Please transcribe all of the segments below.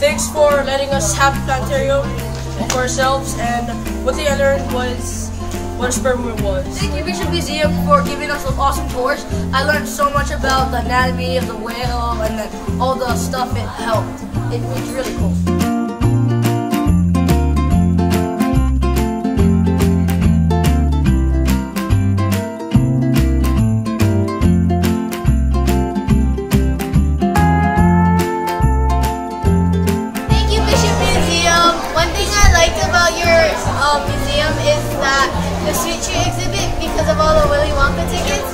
thanks for letting us have planetarium for ourselves. And what they learned was what a sperm whale was. Thank you, Bishop Museum, for giving us those awesome tours. I learned so much about the anatomy of the whale and all the stuff it helped. It was really cool. The exhibit because of all the Willy Wonka tickets.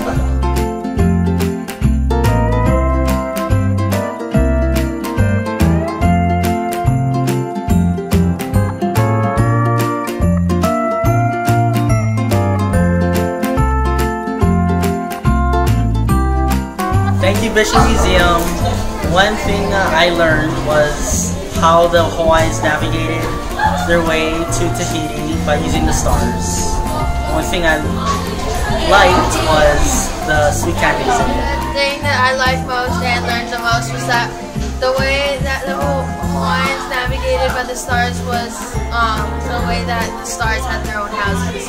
Thank you, Bishop Museum. One thing I learned was how the Hawaiians navigated their way to Tahiti by using the stars. Thing I liked was the sweet exhibit. The thing that I liked most and learned the most was that the way that the Hawaiians navigated by the stars was um, the way that the stars had their own houses.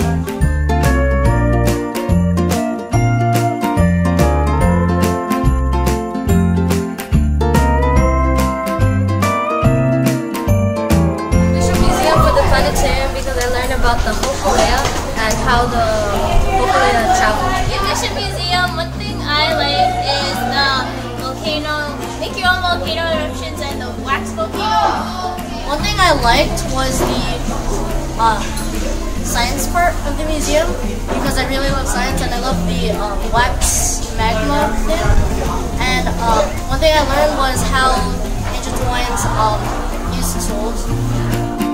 Museum for the planetarium because I learned about the Hokulea and how the Hokulea travel. In Bishop Museum, one thing I like is the volcano, make your own volcano eruptions and the wax volcano. One thing I liked was the uh, science part of the museum because I really love science and I love the uh, wax magma thing. And uh, one thing I learned was how ancient Hawaiians um, used tools